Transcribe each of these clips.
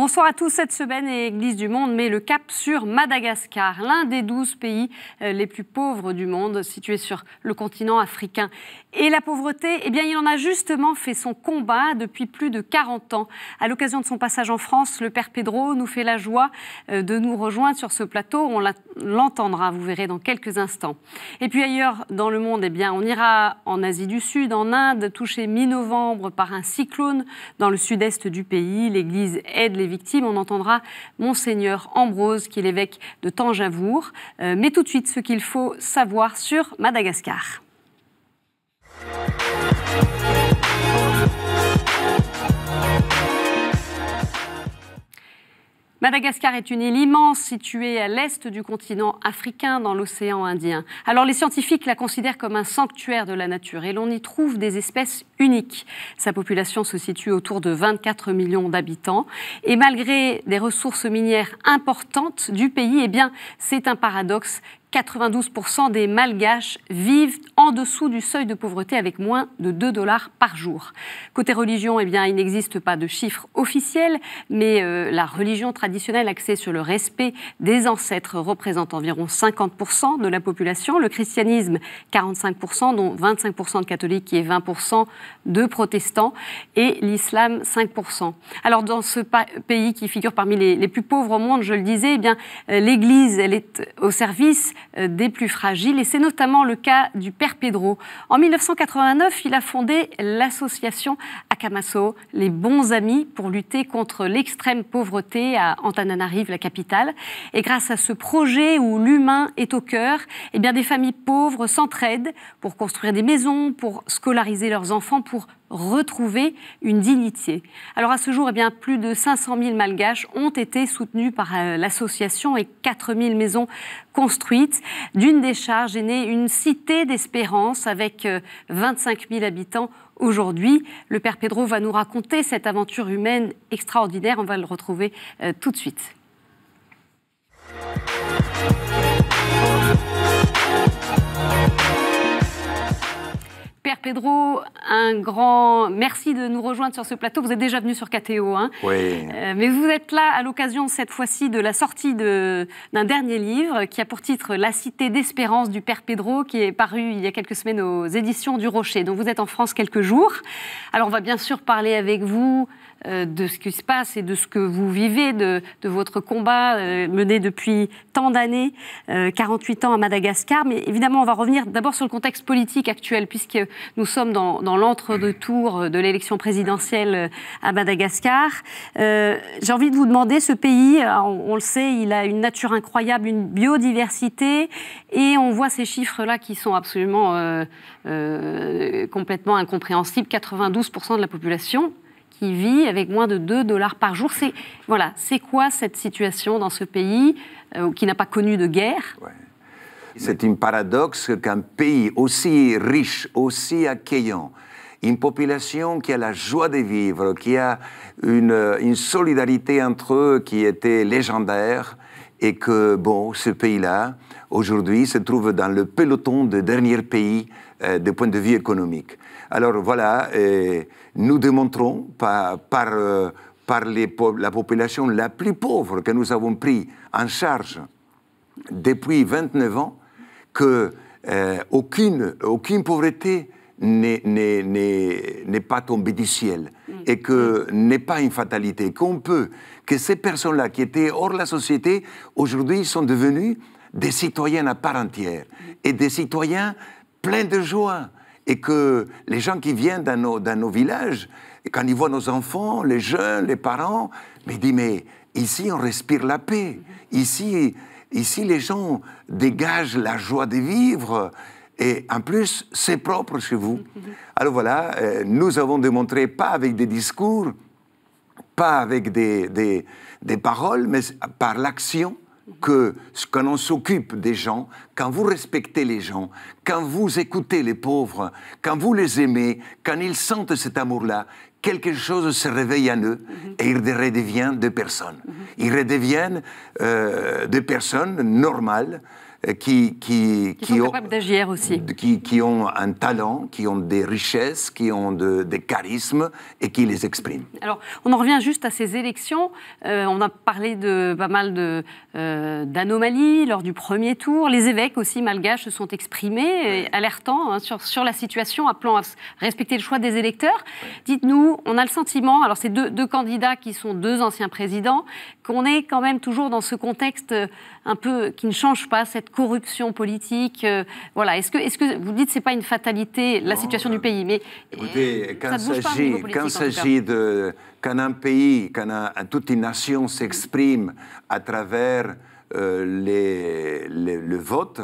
Bonsoir à tous. Cette semaine, Église du Monde met le cap sur Madagascar, l'un des douze pays euh, les plus pauvres du monde, situé sur le continent africain. Et la pauvreté, eh bien, il en a justement fait son combat depuis plus de 40 ans. À l'occasion de son passage en France, le Père Pedro nous fait la joie euh, de nous rejoindre sur ce plateau. On l'entendra, vous verrez, dans quelques instants. Et puis ailleurs dans le monde, eh bien, on ira en Asie du Sud, en Inde, touché mi-novembre par un cyclone dans le sud-est du pays. L'Église aide les victimes. On entendra Monseigneur Ambrose, qui est l'évêque de Tanjavour. Euh, mais tout de suite, ce qu'il faut savoir sur Madagascar. Madagascar est une île immense située à l'est du continent africain dans l'océan Indien. Alors les scientifiques la considèrent comme un sanctuaire de la nature et l'on y trouve des espèces uniques. Sa population se situe autour de 24 millions d'habitants et malgré des ressources minières importantes du pays, eh bien c'est un paradoxe 92% des Malgaches vivent en dessous du seuil de pauvreté avec moins de 2 dollars par jour. Côté religion, eh bien, il n'existe pas de chiffres officiels, mais euh, la religion traditionnelle axée sur le respect des ancêtres représente environ 50% de la population, le christianisme 45%, dont 25% de catholiques et 20% de protestants, et l'islam 5%. Alors dans ce pays qui figure parmi les, les, plus pauvres au monde, je le disais, eh bien, euh, l'Église, elle est au service des plus fragiles. Et c'est notamment le cas du Père Pedro. En 1989, il a fondé l'association Akamaso, les bons amis, pour lutter contre l'extrême pauvreté à Antananarive, la capitale. Et grâce à ce projet où l'humain est au cœur, eh bien, des familles pauvres s'entraident pour construire des maisons, pour scolariser leurs enfants, pour retrouver une dignité. Alors à ce jour, eh bien, plus de 500 000 malgaches ont été soutenus par euh, l'association et 4 000 maisons construites. D'une décharge est née une cité d'espérance avec 25 euh, 000 habitants aujourd'hui. Le Père Pedro va nous raconter cette aventure humaine extraordinaire. On va le retrouver euh, tout de suite. Père Pedro, un grand merci de nous rejoindre sur ce plateau. Vous êtes déjà venu sur KTO, hein oui. Euh, mais vous êtes là à l'occasion cette fois-ci de la sortie d'un dernier livre qui a pour titre La Cité d'Espérance du Père Pedro, qui est paru il y a quelques semaines aux éditions du Rocher. Donc vous êtes en France quelques jours. Alors on va bien sûr parler avec vous de ce qui se passe et de ce que vous vivez, de, votre combat euh, mené depuis tant d'années, 48 euh, ans à Madagascar. Mais évidemment, on va revenir d'abord sur le contexte politique actuel, puisque nous sommes dans, l'entre-deux-tours de l'élection présidentielle à Madagascar. J'ai envie de vous demander, ce pays, on, le sait, il a une nature incroyable, une biodiversité, et on voit ces chiffres-là qui sont absolument complètement incompréhensibles. 92% de la population qui vit avec moins de 2 dollars par jour. C'est voilà, quoi cette situation dans ce pays euh, qui n'a pas connu de guerre? C'est un paradoxe qu'un pays aussi riche, aussi accueillant, une population qui a la joie de vivre, qui a une, une solidarité entre eux qui était légendaire, et que, bon, ce pays-là, aujourd'hui, se trouve dans le peloton des derniers pays euh, du point de vue économique. Alors voilà, nous démontrons par, par, euh, par les, la population la plus pauvre que nous avons pris en charge depuis 29 ans que euh, aucune, aucune pauvreté n'est pas tombée du ciel mm. et que n'est pas une fatalité, qu'on peut, que ces personnes-là qui étaient hors de la société, aujourd'hui sont devenues des citoyens à part entière et des citoyens pleins de joie et que les gens qui viennent dans nos, villages, quand ils voient nos enfants, les jeunes, les parents, mais ils disent, mais ici on respire la paix, ici, ici les gens dégagent la joie de vivre, et en plus c'est propre chez vous. Alors voilà, euh, nous avons démontré, pas avec des discours, pas avec des, des paroles, mais par l'action, que quand on s'occupe des gens, quand vous respectez les gens, quand vous écoutez les pauvres, quand vous les aimez, quand ils sentent cet amour-là, quelque chose se réveille en eux et ils redeviennent des personnes. Ils redeviennent euh, des personnes normales qui, qui, qui, sont ont, capables d'agir aussi. Qui, qui, ont un talent, qui ont des richesses, qui ont de, des charismes et qui les expriment. Alors, on en revient juste à ces élections. Euh, on a parlé de pas mal euh, d'anomalies lors du premier tour. Les évêques aussi malgaches se sont exprimés, alertant hein, sur, sur la situation, appelant à respecter le choix des électeurs. Dites-nous, on a le sentiment, alors c'est deux, deux candidats qui sont deux anciens présidents, qu'on est quand même toujours dans ce contexte un peu qui ne change pas cette corruption politique. Euh, voilà. Est-ce que, est-ce que vous dites que c'est pas une fatalité la situation du pays, mais écoutez, quand il s'agit de quand un pays, quand toute une nation s'exprime à travers euh, les, le vote.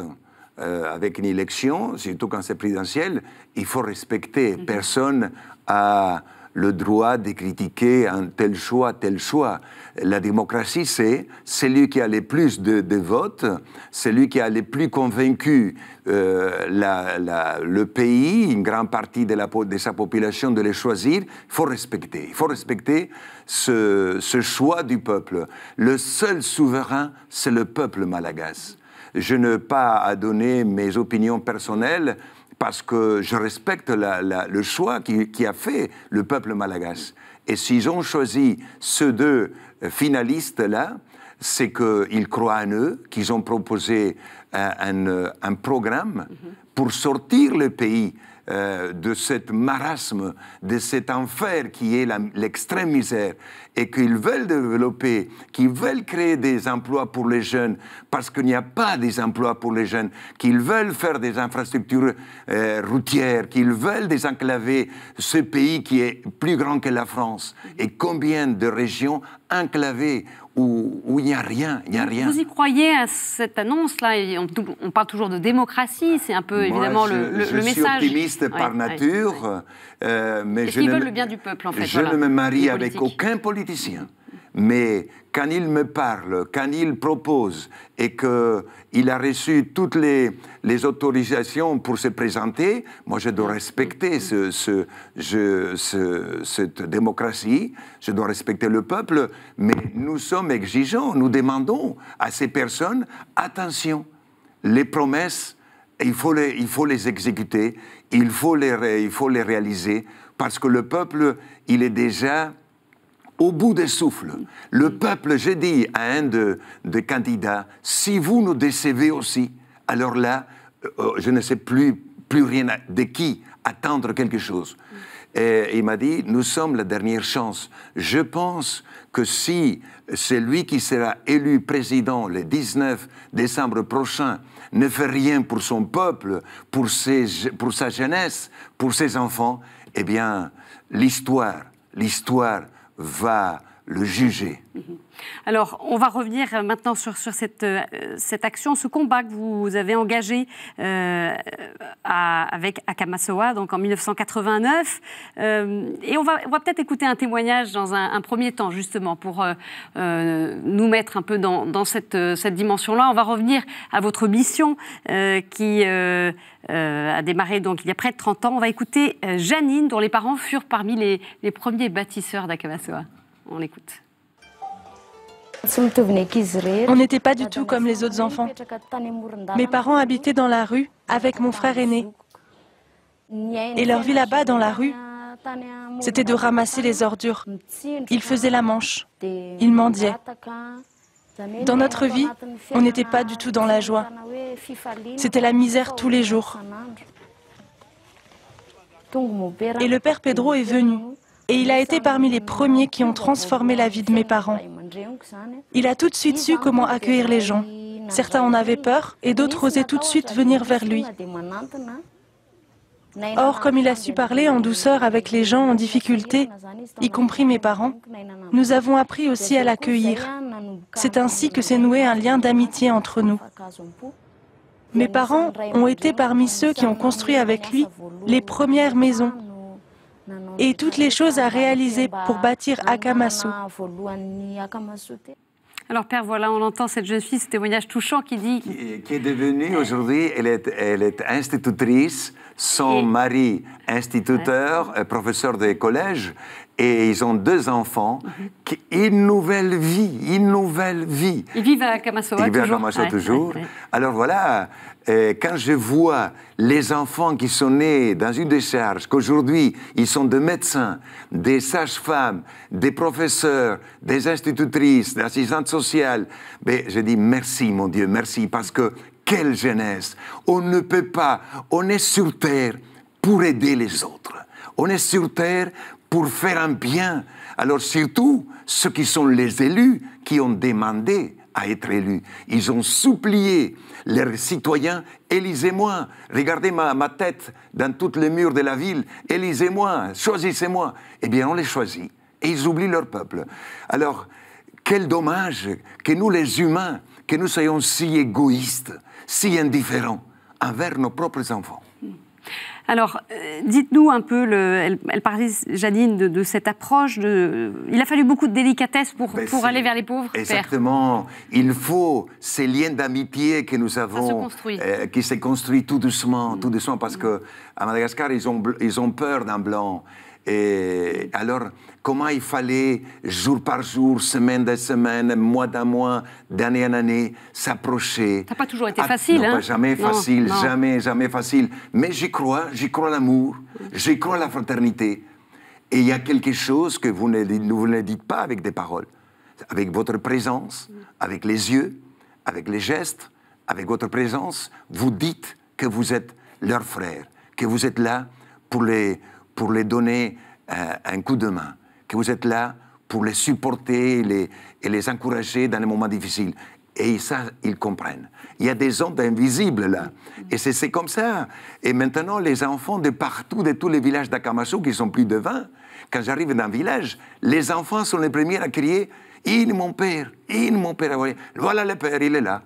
Euh, avec une élection, surtout quand c'est présidentiel, il faut respecter. Mhm. Personne a le droit de critiquer un tel choix, tel choix. La démocratie, c'est celui qui a le plus de, votes, celui qui a le plus convaincu euh, le pays, une grande partie de, sa population de les choisir. Il faut respecter. Il faut respecter ce, choix du peuple. Le seul souverain, c'est le peuple malagasy. Je n'ai pas à donner mes opinions personnelles parce que je respecte le choix qui, a fait le peuple malagasy. Et s'ils ont choisi ces deux finalistes-là, c'est qu'ils croient en eux, qu'ils ont proposé un, un programme pour sortir le pays euh, de cette marasme, de cet enfer qui est l'extrême misère, et qu'ils veulent développer, qu'ils veulent créer des emplois pour les jeunes, parce qu'il n'y a pas des emplois pour les jeunes, qu'ils veulent faire des infrastructures euh, routières, qu'ils veulent désenclaver ce pays qui est plus grand que la France. Et combien de régions enclavées où, il n'y a rien, il n'y a rien. Vous y croyez à cette annonce-là on, parle toujours de démocratie, c'est un peu évidemment le, le, je message. Je suis optimiste par nature, euh, mais je, ne, le bien du peuple, en fait, je ne me marie avec aucun politicien. Mais quand il me parle, quand il propose et qu'il a reçu toutes les, autorisations pour se présenter, moi je dois respecter ce, ce, ce, cette démocratie, je dois respecter le peuple, mais nous sommes exigeants, nous demandons à ces personnes, attention, les promesses, il faut les, exécuter, il faut les réaliser, parce que le peuple, il est déjà au bout des souffles. Le peuple, j'ai dit à un de, des candidats, si vous nous décevez aussi, alors là, euh, euh, je ne sais plus, plus rien de qui attendre quelque chose. Et il m'a dit, nous sommes la dernière chance. Je pense que si c'est lui qui sera élu président le 19 décembre prochain ne fait rien pour son peuple, pour, ses, pour sa jeunesse, pour ses enfants, eh bien, l'histoire, l'histoire va le juger. Mhm. Alors, on va revenir maintenant sur, cette, euh, cette, action, ce combat que vous avez engagé euh, avec Akamasoa, donc en 1989. Euh, et on va, peut-être écouter un témoignage dans un, premier temps, justement, pour nous mettre un peu dans, cette, cette dimension-là. On va revenir à votre mission qui a démarré donc il y a près de 30 ans. On va écouter Janine, dont les parents furent parmi les, les premiers bâtisseurs d'Akamasoa. On l'écoute. On n'était pas du tout comme les autres enfants. Mes parents habitaient dans la rue avec mon frère aîné. Et leur vie là-bas dans la rue, c'était de ramasser les ordures. Ils faisaient la manche. Ils mendiaient. Dans notre vie, on n'était pas du tout dans la joie. C'était la misère tous les jours. Et le père Pedro est venu. Et il a été parmi les premiers qui ont transformé la vie de mes parents. Il a tout de suite su comment accueillir les gens. Certains en avaient peur et d'autres osaient tout de suite venir vers lui. Or, comme il a su parler en douceur avec les gens en difficulté, y compris mes parents, nous avons appris aussi à l'accueillir. C'est ainsi que s'est noué un lien d'amitié entre nous. Mes parents ont été parmi ceux qui ont construit avec lui les premières maisons et toutes les choses à réaliser pour bâtir Akamasu. Alors Père, voilà, on entend cette jeune fille, ce témoignage touchant qui dit... Qui, est devenue aujourd'hui, elle est, elle est institutrice, son mari instituteur, euh, professeur de collège, et ils ont deux enfants. Mhm. une nouvelle vie, une nouvelle vie. Ils vivent à Kamasoa toujours. Ils vivent à Kamasoa toujours. Alors voilà, euh, quand je vois les enfants qui sont nés dans une décharge, qu'aujourd'hui ils sont des médecins, des sages-femmes, des professeurs, des institutrices, des assistantes sociales, ben, je dis merci mon Dieu, merci, parce que quelle jeunesse On ne peut pas, on est sur terre pour aider les autres. On est sur terre pour faire un bien. Alors surtout ceux qui sont les élus, qui ont demandé à être élus. Ils ont supplié leurs citoyens, élisez-moi, regardez ma, tête dans tous les murs de la ville, élisez-moi, choisissez-moi. Eh bien, on les choisit et ils oublient leur peuple. Alors, quel dommage que nous les humains, que nous soyons si égoïstes, si indifférents envers nos propres enfants. Alors, euh, dites-nous un peu, elle, parlait, Janine, de, cette approche. De, il a fallu beaucoup de délicatesse pour, ben, pour aller vers les pauvres. Exactement. Il faut ces liens d'amitié que nous avons, euh, qui se construit tout doucement, tout doucement, parce qu'à Madagascar, ils ont, ils ont peur d'un blanc. Et alors, comment il fallait, jour par jour, semaine de semaine, mois d'un mois, d'année en année, s'approcher. Ça n'a pas toujours été facile, non, hein? pas jamais facile, jamais, jamais facile. Mais j'y crois, j'y crois l'amour, j'y crois la fraternité. Et il y a quelque chose que vous ne, vous ne dites pas avec des paroles, avec votre présence, avec les yeux, avec les gestes, avec votre présence, vous dites que vous êtes leur frère, que vous êtes là pour les pour les donner un coup de main, que vous êtes là pour les supporter les, et les encourager dans les moments difficiles. Et ça, ils comprennent. Il y a des ondes invisibles là. Et c'est comme ça. Et maintenant, les enfants de partout, de tous les villages d'Akamasu, qui sont plus de 20, quand j'arrive dans un village, les enfants sont les premiers à crier Il, mon père, il, mon père. Voilà le père, il est là.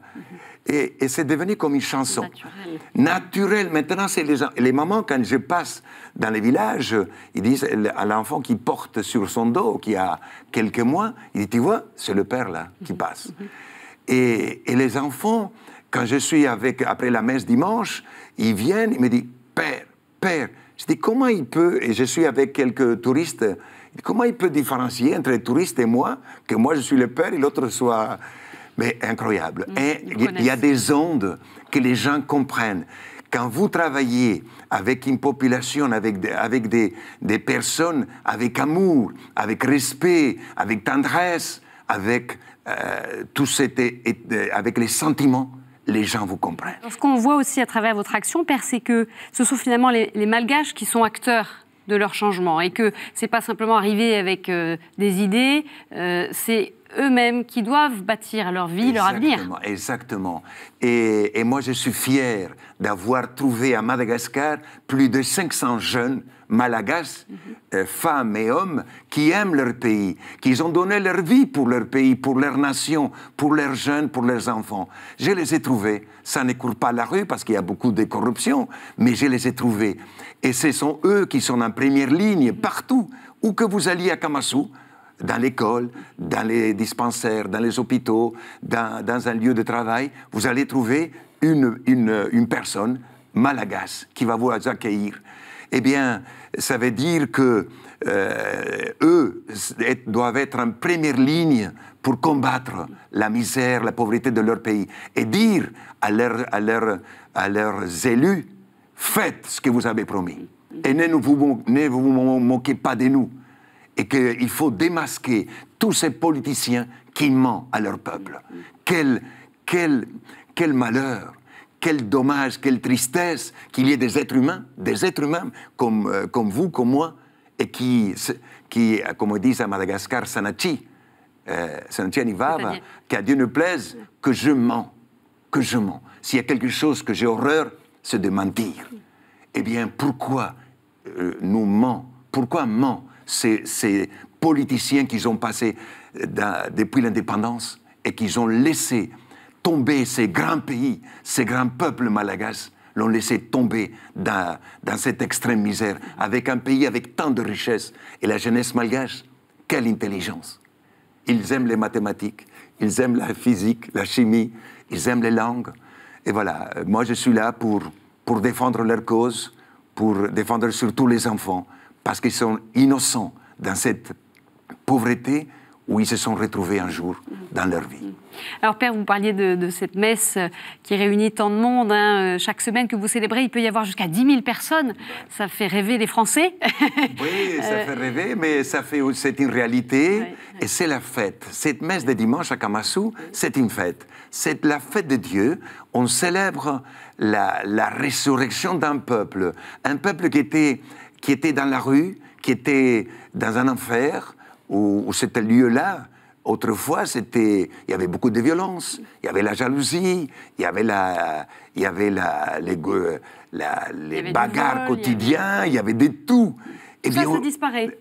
Et, c'est devenu comme une chanson. Naturel. Naturel. Maintenant, c'est les, les mamans, quand je passe dans les villages, ils disent à l'enfant qui porte sur son dos, qui a quelques mois, il dit, tu vois, c'est le père là qui passe. Et, et, les enfants, quand je suis avec, après la messe dimanche, ils viennent, ils me disent, père, père. Je dis, comment il peut, et je suis avec quelques touristes, comment il peut différencier entre les touristes et moi, que moi je suis le père et l'autre soit mais incroyable. Mm, et il y a des ondes que les gens comprennent. Quand vous travaillez avec une population, avec des, avec des, des personnes avec amour, avec respect, avec tendresse, avec euh, tout cet, avec les sentiments, les gens vous comprennent. Ce qu'on voit aussi à travers votre action, Père, c'est que ce sont finalement les, les malgaches qui sont acteurs de leur changement et que c'est pas simplement arriver avec euh, des idées, euh, c'est eux-mêmes qui doivent bâtir leur vie, leur avenir. Exactement. Et, et moi, je suis fier d'avoir trouvé à Madagascar plus de 500 jeunes malagasy, mhm. euh, femmes et hommes, qui aiment leur pays, qui ont donné leur vie pour leur pays, pour leur nation, pour leurs jeunes, pour leurs enfants. Je les ai trouvés. Ça ne court pas la rue parce qu'il y a beaucoup de corruption, mais je les ai trouvés. Et ce sont eux qui sont en première ligne partout. Où que vous alliez à Kamasu, dans l'école, dans les dispensaires, dans les hôpitaux, dans, dans, un lieu de travail, vous allez trouver une, une, une personne malagasy qui va vous accueillir. Eh bien, ça veut dire que euh, eux doivent être en première ligne pour combattre la misère, la pauvreté de leur pays et dire à, leur, à, leur, à leurs élus, faites ce que vous avez promis et ne vous, ne vous moquez pas de nous et qu'il faut démasquer tous ces politiciens qui mentent à leur peuple. Quel, quel, quel malheur, quel dommage, quelle tristesse qu'il y ait des êtres humains, des êtres humains comme, euh, comme vous, comme moi, et qui, qui comme on dit à Madagascar, Sanachi, euh, Sanachi Anivava, qu'à Dieu ne plaise que je mens, que je mens. S'il y a quelque chose que j'ai horreur, c'est de mentir. Eh bien, pourquoi euh, nous ment Pourquoi ment ces, politiciens qui ont passé depuis l'indépendance et qui ont laissé tomber ces grands pays, ces grands peuples malagasy, l'ont laissé tomber dans, cette extrême misère, avec un pays avec tant de richesses. Et la jeunesse malgache, quelle intelligence Ils aiment les mathématiques, ils aiment la physique, la chimie, ils aiment les langues. Et voilà, moi je suis là pour défendre leur cause, pour défendre surtout les enfants, parce qu'ils sont innocents dans cette pauvreté où ils se sont retrouvés un jour dans leur vie. Alors Père, vous parliez de, cette messe qui réunit tant de monde. Hein, euh, chaque semaine que vous célébrez, il peut y avoir jusqu'à 10 000 personnes. Ça fait rêver les Français. oui, ça euh, fait rêver, mais ça fait, c'est une réalité et c'est la fête. Cette messe de dimanche à Kamasu, c'est une fête. C'est la fête de Dieu. On célèbre la, la résurrection d'un peuple. Un peuple qui était, qui était dans la rue, qui était dans un enfer, où, où c'était lieu-là, autrefois, c'était, il y avait beaucoup de violence, il y avait la jalousie, il y avait la, il y avait la, les, les bagarres quotidiens, il y avait de tout. Et ça, ça disparaît.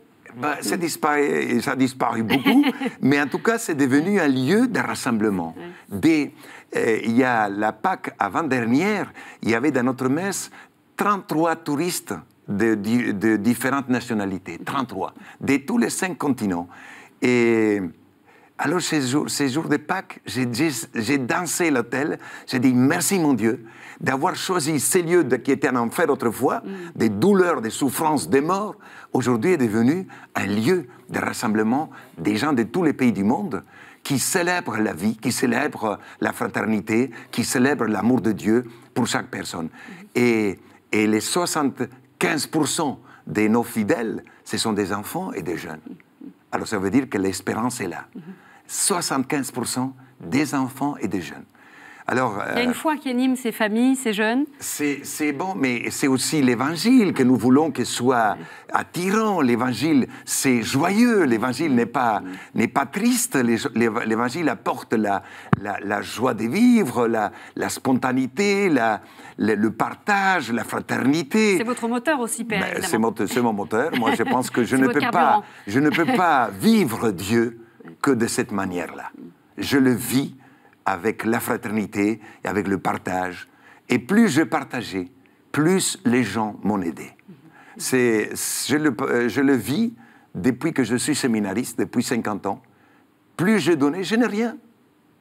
Ça disparaît, ça disparaît beaucoup, mais en tout cas, c'est devenu un lieu de rassemblement. Des, euh, il y a la Pâque avant-dernière, il y avait dans notre messe 33 touristes de, de, différentes nationalités, 33, de tous les cinq continents. Et alors, ces jours, ces jours de Pâques, j'ai dansé l'hôtel, j'ai dit merci mon Dieu d'avoir choisi ces lieux qui étaient un enfer autrefois, mm. des douleurs, des souffrances, des morts, aujourd'hui est devenu un lieu de rassemblement des gens de tous les pays du monde qui célèbrent la vie, qui célèbrent la fraternité, qui célèbrent l'amour de Dieu pour chaque personne. Mm. Et, et les 60 15% de nos fidèles, ce sont des enfants et des jeunes. Alors ça veut dire que l'espérance est là. 75% des enfants et des jeunes. Alors, Il y a une euh, foi qui anime ces familles, ces jeunes. C'est bon, mais c'est aussi l'évangile que nous voulons qu'il soit attirant. L'évangile, c'est joyeux. L'évangile n'est pas, pas triste. L'évangile apporte la, la, joie de vivre, la, la spontanéité, la, le, partage, la fraternité. C'est votre moteur aussi, Père. Ben, c'est mon, moteur. Moi, je pense que je ne, peux pas, je ne peux pas vivre Dieu que de cette manière-là. Je le vis avec la fraternité et avec le partage. Et plus je partageais, plus les gens m'ont aidé. C'est, je, le, je le vis depuis que je suis séminariste, depuis 50 ans. Plus je donnais, je n'ai rien.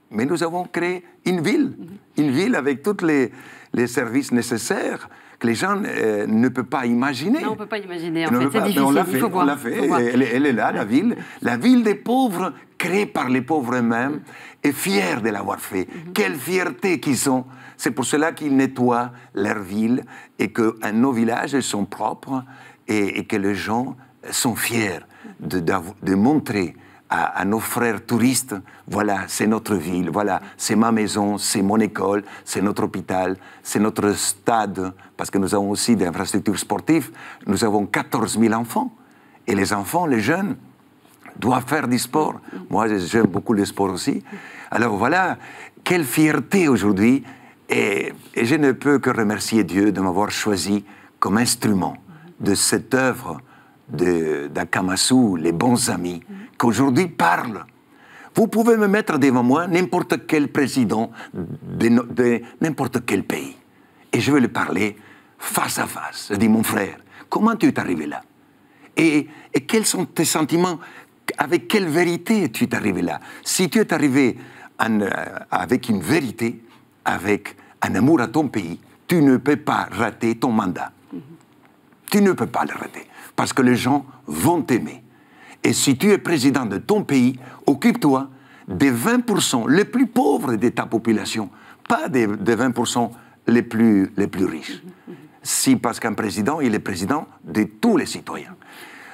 Mais nous avons créé une ville, une ville avec tous les, les services nécessaires que les gens euh, ne peuvent pas imaginer. Non, on ne peut pas imaginer, en fait, c'est difficile, on l'a fait, On l'a fait, elle, elle, est là, la ville. La ville des pauvres, créée par les pauvres eux-mêmes, est fière de l'avoir fait. Mhm. Quelle fierté qu'ils ont C'est pour cela qu'ils nettoient leur ville et que nos villages sont propres et, que les gens sont fiers de, de montrer à, nos frères touristes, voilà, c'est notre ville, voilà, c'est ma maison, c'est mon école, c'est notre hôpital, c'est notre stade, parce que nous avons aussi des infrastructures sportives, nous avons 14 000 enfants. Et les enfants, les jeunes, doivent faire du sport. Moi, j'aime beaucoup le sport aussi. Alors voilà, quelle fierté aujourd'hui. Et, je ne peux que remercier Dieu de m'avoir choisi comme instrument de cette œuvre d'Akamasu, les bons amis, qu'aujourd'hui parlent. Vous pouvez me mettre devant moi n'importe quel président de, n'importe quel pays. Et je vais lui parler face à face. Je dis, mon frère, comment tu es arrivé là? Et, et, quels sont tes sentiments? Avec quelle vérité tu es arrivé là? Si tu es arrivé euh, avec une vérité, avec un amour à ton pays, tu ne peux pas rater ton mandat. Tu ne peux pas le rater parce que les gens vont t'aimer. Et si tu es président de ton pays, occupe-toi des 20% les plus pauvres de ta population, pas des, 20% les plus, les plus riches. Si, parce qu'un président, il est président de tous les citoyens.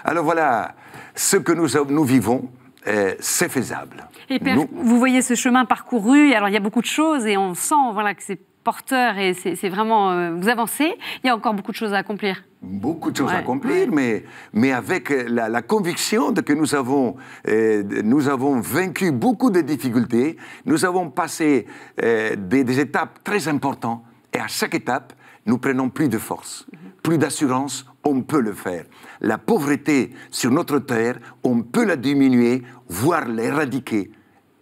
Alors voilà, ce que nous, nous vivons, euh, c'est faisable. Et Père, vous voyez ce chemin parcouru, alors il y a beaucoup de choses et on sent voilà, que c'est porteur et c'est vraiment, euh, vous avancez. Il y a encore beaucoup de choses à accomplir. Beaucoup de choses à accomplir, mais, mais avec la, conviction de que nous avons, euh, nous avons vaincu beaucoup de difficultés, nous avons passé euh, des, étapes très importantes et à chaque étape, nous prenons plus de force, plus d'assurance, on peut le faire. La pauvreté sur notre terre, on peut la diminuer, voire l'éradiquer,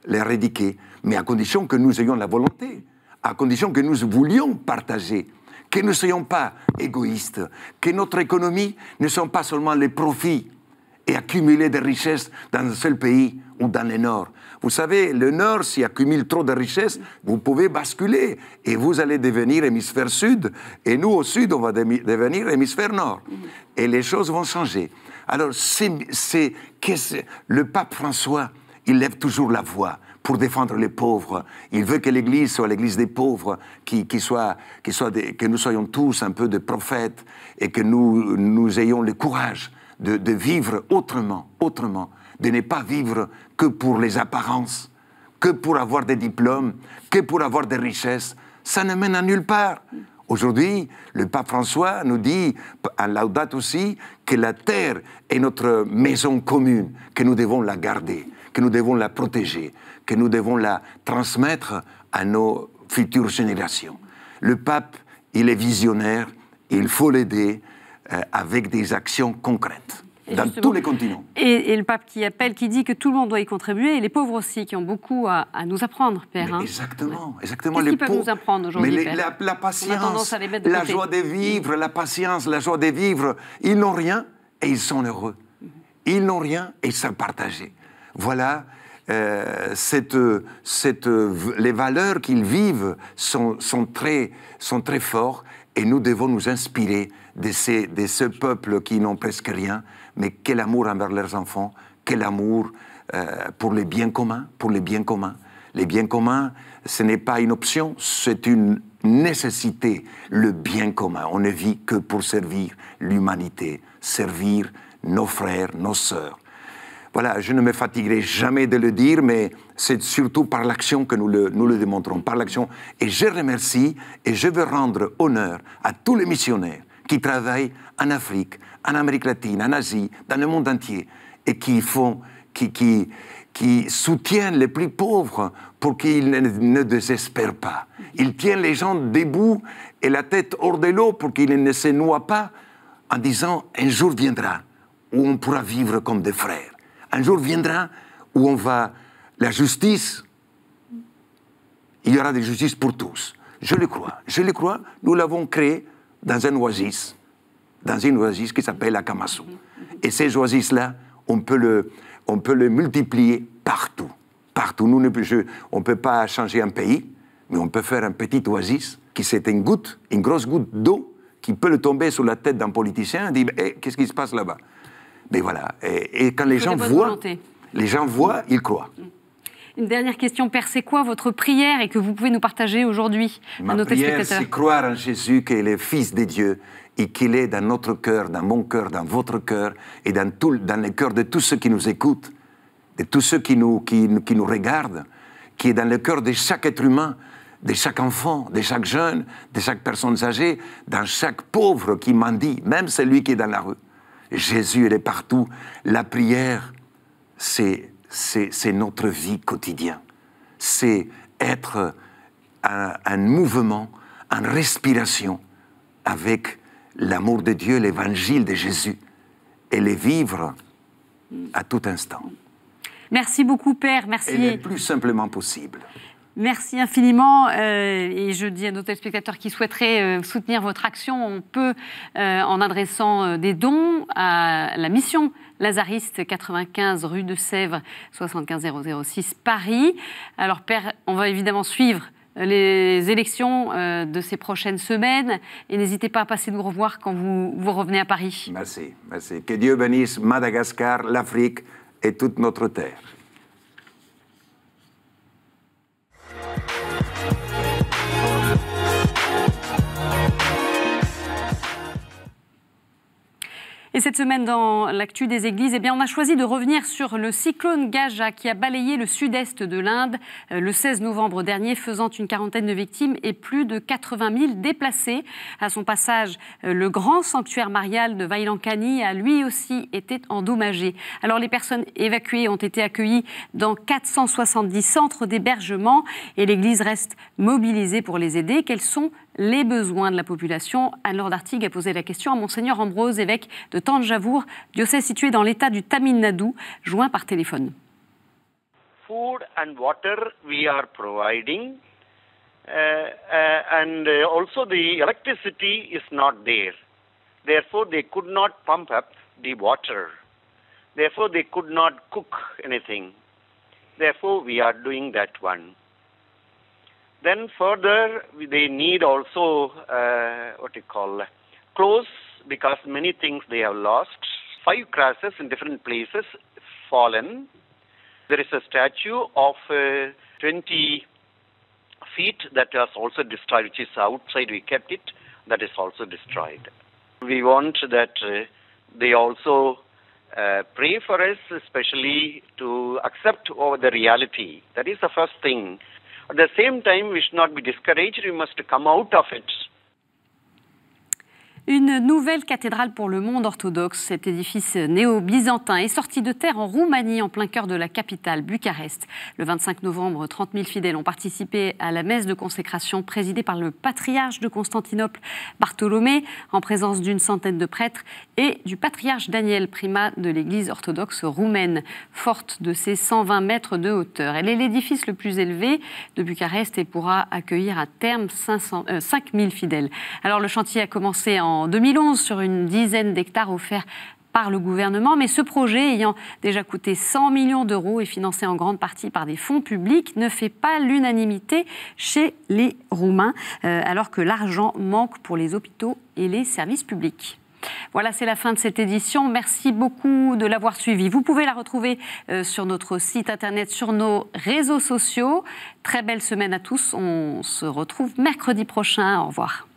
l'éradiquer, mais à condition que nous ayons la volonté à condition que nous voulions partager, que nous ne soyons pas égoïstes, que notre économie ne soit pas seulement les profits et accumuler des richesses dans un seul pays ou dans le Nord. Vous savez, le Nord, s'il accumule trop de richesses, vous pouvez basculer et vous allez devenir hémisphère sud et nous au sud, on va devenir hémisphère nord. Et les choses vont changer. Alors, c'est, le pape François, il lève toujours la voix pour défendre les pauvres. Il veut que l'Église soit l'Église des pauvres, qui, qui que nous soyons tous un peu de prophètes et que nous, ayons le courage de, de vivre autrement, autrement, de ne pas vivre que pour les apparences, que pour avoir des diplômes, que pour avoir des richesses. Ça ne mène à nulle part. Aujourd'hui, le pape François nous dit, à Laudate aussi, que la terre est notre maison commune, que nous devons la garder, que nous devons la protéger, que nous devons la transmettre à nos futures générations. Le pape, il est visionnaire, il faut l'aider euh, avec des actions concrètes dans tous les continents. Et, le pape qui appelle, qui dit que tout le monde doit y contribuer, et les pauvres aussi, qui ont beaucoup à, nous apprendre, Père. Hein. Exactement, exactement. Qu'est-ce qu'ils peuvent nous apprendre aujourd'hui, Mais la, la, patience, la joie de vivre, la patience, la joie de vivre, ils n'ont rien et ils sont heureux. Ils n'ont rien et ils savent partager. Voilà, euh, cette, cette, les valeurs qu'ils vivent sont, sont, très, sont très fortes et nous devons nous inspirer de, ces, de ce peuple qui n'ont presque rien, mais quel amour envers leurs enfants, quel amour euh, pour les biens communs, pour les biens communs. Les biens communs, ce n'est pas une option, c'est une nécessité, le bien commun. On ne vit que pour servir l'humanité, servir nos frères, nos sœurs. Voilà, je ne me fatiguerai jamais de le dire, mais c'est surtout par l'action que nous le, nous le démontrons, par l'action. Et je remercie et je veux rendre honneur à tous les missionnaires qui travaillent en Afrique, en Amérique latine, en Asie, dans le monde entier, et qui font, qui, qui, qui soutiennent les plus pauvres pour qu'ils ne, ne, désespèrent pas. Ils tiennent les gens debout et la tête hors de l'eau pour qu'ils ne se noient pas en disant un jour viendra où on pourra vivre comme des frères. Un jour viendra où on va la justice, il y aura de justice pour tous. Je le crois. Je le crois. Nous l'avons créé dans un oasis dans une oasis qui s'appelle Akamasu. Et ces oasis-là, on, peut le, on peut le multiplier partout. Partout. Nous, on ne peut pas changer un pays, mais on peut faire un petit oasis qui c'est une goutte, une grosse goutte d'eau qui peut le tomber sur la tête d'un politicien et dire eh, qu'est-ce qui se passe là-bas? Mais voilà. Et, quand les gens voient, les gens voient, ils croient. Une dernière question, Père, c'est quoi votre prière et que vous pouvez nous partager aujourd'hui à nos prière, c'est croire en Jésus qui est le Fils de Dieu et qu'il est dans notre cœur, dans mon cœur, dans votre cœur et dans, tout, dans le cœur de tous ceux qui nous écoutent, de tous ceux qui nous, qui, qui nous regardent, qui est dans le cœur de chaque être humain, de chaque enfant, de chaque jeune, de chaque personne âgée, dans chaque pauvre qui mendie, même celui qui est dans la rue. Jésus, il est partout. La prière, c'est notre vie quotidienne. C'est être un, un mouvement, en respiration avec l'amour de Dieu, l'évangile de Jésus, et les vivre à tout instant. Merci beaucoup, Père. Merci. Et le plus simplement possible. Merci infiniment. Euh, et je dis à nos téléspectateurs qui souhaiteraient euh, soutenir votre action, on peut, euh, en adressant des dons à la mission Lazariste 95 rue de Sèvres 75 006 Paris. Alors, Père, on va évidemment suivre les élections de ces prochaines semaines. Et n'hésitez pas à passer nous revoir quand vous, vous revenez à Paris. Merci, merci. Que Dieu bénisse Madagascar, l'Afrique et toute notre terre. Et cette semaine, dans l'actu des églises, eh bien, on a choisi de revenir sur le cyclone Gaja qui a balayé le sud-est de l'Inde euh, le 16 novembre dernier, faisant une quarantaine de victimes et plus de 80 000 déplacés. À son passage, euh, le grand sanctuaire marial de Vailankani a lui aussi été endommagé. Alors, les personnes évacuées ont été accueillies dans 470 centres d'hébergement et l'église reste mobilisée pour les aider. Quels sont les besoins de la population. Anne-Laure Dartigue a posé la question à Monseigneur Ambrose, évêque de Tanjavour, diocèse situé dans l'état du Tamil Nadu, joint par téléphone. Food and water we are providing, uh, uh, and uh, also the electricity is not there. Therefore, they could not pump up the water. Therefore, they could not cook anything. Therefore, we are doing that one. Then further, they need also uh, what you call clothes because many things they have lost. Five crosses in different places fallen. There is a statue of uh, 20 feet that was also destroyed, which is outside. We kept it. That is also destroyed. We want that uh, they also uh, pray for us, especially to accept over the reality. That is the first thing. At the same time, we should not be discouraged. We must come out of it. Une nouvelle cathédrale pour le monde orthodoxe. Cet édifice néo-byzantin est sorti de terre en Roumanie, en plein cœur de la capitale, Bucarest. Le 25 novembre, 30 000 fidèles ont participé à la messe de consécration présidée par le patriarche de Constantinople, Bartholomé, en présence d'une centaine de prêtres, et du patriarche Daniel, primat de l'église orthodoxe roumaine, forte de ses 120 mètres de hauteur. Elle est l'édifice le plus élevé de Bucarest et pourra accueillir à terme 500, 5 000 fidèles. Alors le chantier a commencé en en 2011 sur une dizaine d'hectares offerts par le gouvernement, mais ce projet, ayant déjà coûté 100 millions d'euros et financé en grande partie par des fonds publics, ne fait pas l'unanimité chez les Roumains, euh, alors que l'argent manque pour les hôpitaux et les services publics. Voilà, c'est la fin de cette édition. Merci beaucoup de l'avoir suivi. Vous pouvez la retrouver euh, sur notre site internet, sur nos réseaux sociaux. Très belle semaine à tous. On se retrouve mercredi prochain. Au revoir.